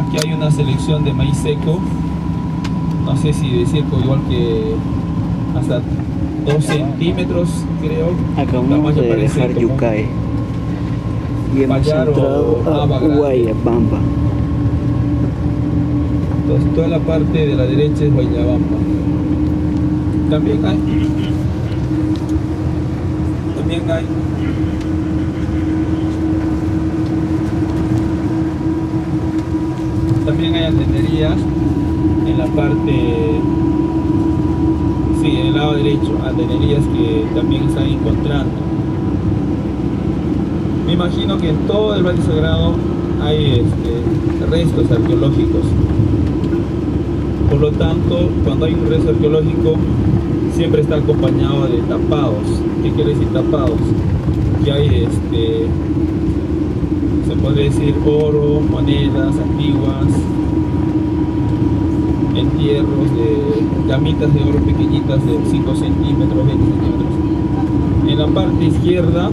Aquí hay una selección de maíz seco. No sé si decir igual que hasta 2 centímetros, creo. Acabamos de dejar Yucay y hemos entrado a Grande. Guayabamba. Entonces toda la parte de la derecha es Guayabamba. También hay. También hay. También hay andenerías en la parte. Sí, en el lado derecho, andenerías que también están encontrando. Me imagino que en todo el Valle Sagrado hay este, restos arqueológicos. Por lo tanto, cuando hay un resto arqueológico, siempre está acompañado de tapados. ¿Qué quiere decir tapados? Que hay, este, podría decir, oro, monedas antiguas, entierros de gamitas de oro pequeñitas de 5 centímetros, 20 centímetros. En la parte izquierda,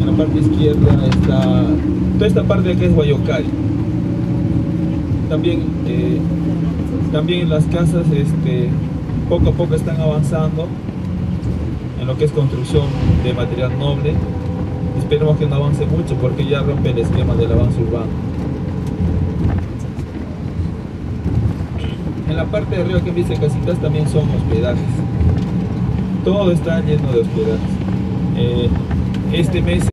en la parte izquierda está, toda esta parte aquí es Guayocari. También, eh, también las casas este, poco a poco están avanzando en lo que es construcción de material noble. Esperemos que no avance mucho porque ya rompe el esquema del avance urbano. En la parte de arriba que dice casitas también son hospedajes. Todo está lleno de hospedajes. Eh, este mes